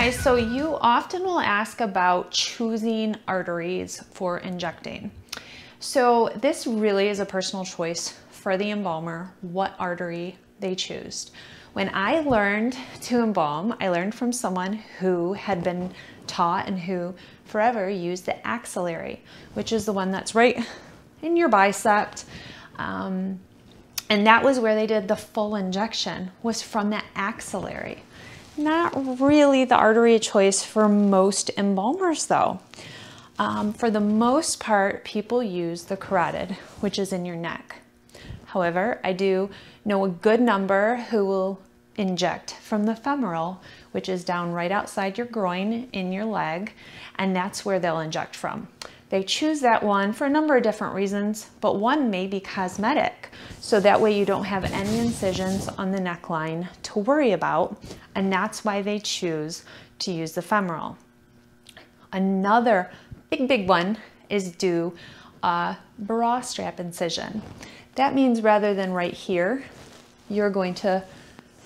guys, so you often will ask about choosing arteries for injecting. So this really is a personal choice for the embalmer, what artery they choose. When I learned to embalm, I learned from someone who had been taught and who forever used the axillary, which is the one that's right in your bicep. Um, and that was where they did the full injection, was from the axillary. Not really the artery of choice for most embalmers though. Um, for the most part, people use the carotid, which is in your neck. However, I do know a good number who will inject from the femoral, which is down right outside your groin in your leg, and that's where they'll inject from. They choose that one for a number of different reasons, but one may be cosmetic. So that way you don't have any incisions on the neckline to worry about, and that's why they choose to use the femoral. Another big, big one is do a bra strap incision. That means rather than right here, you're going to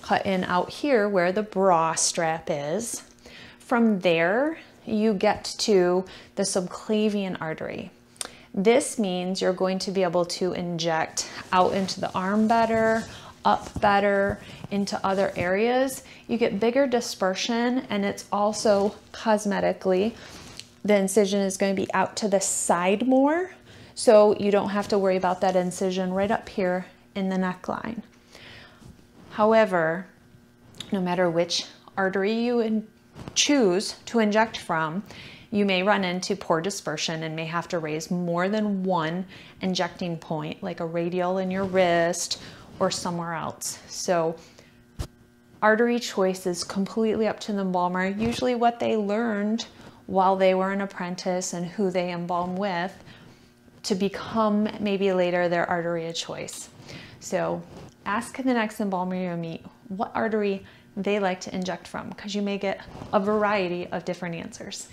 cut in out here where the bra strap is. From there, you get to the subclavian artery. This means you're going to be able to inject out into the arm better, up better, into other areas. You get bigger dispersion and it's also cosmetically, the incision is going to be out to the side more. So you don't have to worry about that incision right up here in the neckline. However, no matter which artery you choose to inject from, you may run into poor dispersion and may have to raise more than one injecting point, like a radial in your wrist or somewhere else. So artery choice is completely up to the embalmer. Usually what they learned while they were an apprentice and who they embalm with to become maybe later their artery of choice. So ask the next embalmer you meet what artery they like to inject from because you may get a variety of different answers.